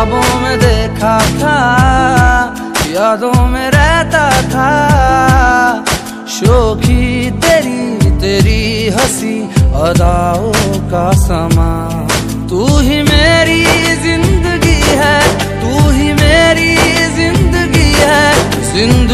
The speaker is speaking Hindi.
ख्वाबों में देखा था, यादों में रहता था। शोखी तेरी तेरी हँसी अदाओं का समा। तू ही मेरी ज़िंदगी है, तू ही मेरी ज़िंदगी है। ज़िंदगी